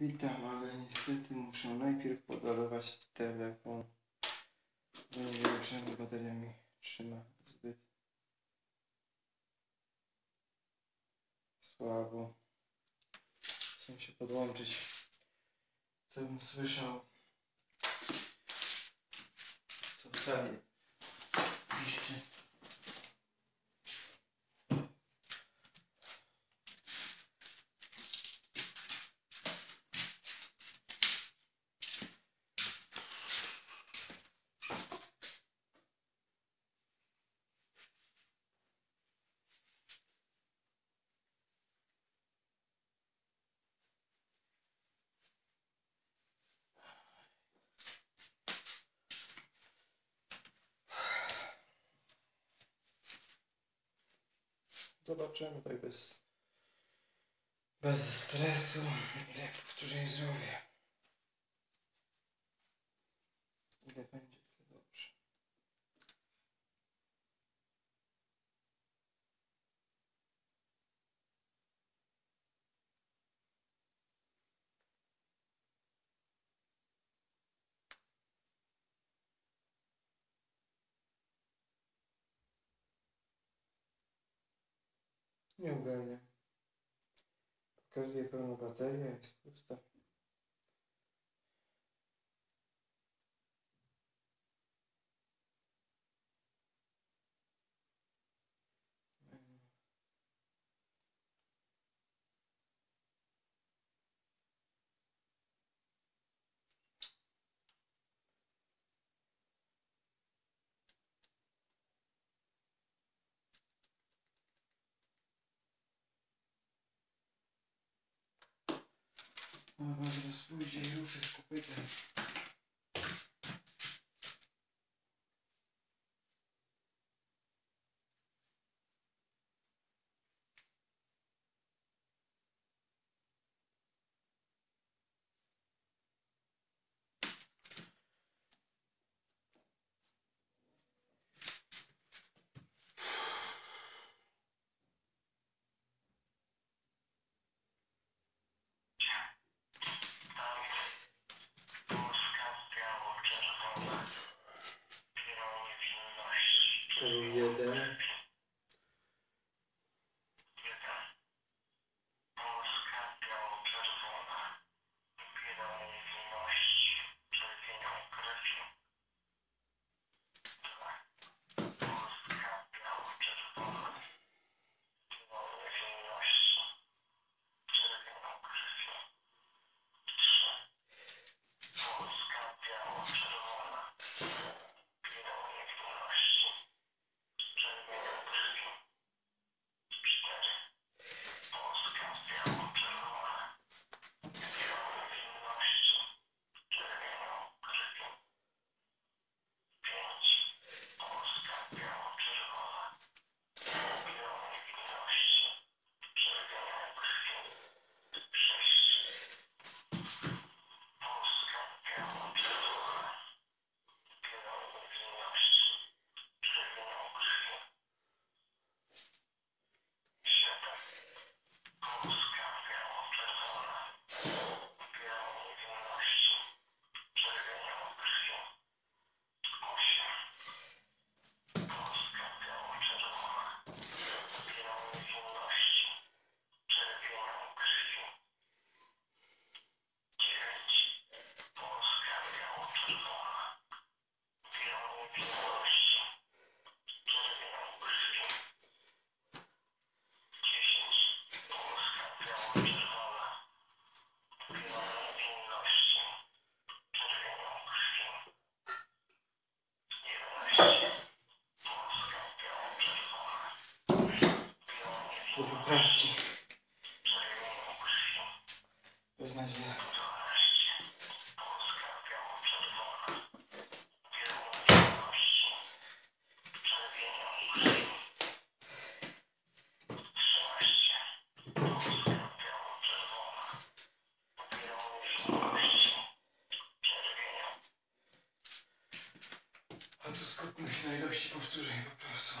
Witam, ale niestety muszę najpierw podładować telefon. Bo nie wiem czemu bateria mi trzyma zbyt słabo. Chcę się podłączyć. Co bym słyszał. Co sali piszczy. Zobaczymy tak bez, bez stresu, ile powtórzeń zrobię. Ile Nie ogarnia. Pokazuje pełną baterię, jest pusta. Dobra, zaraz pójdzie ruszy z kopytem. вторую да? ilości powtórzeń po prostu.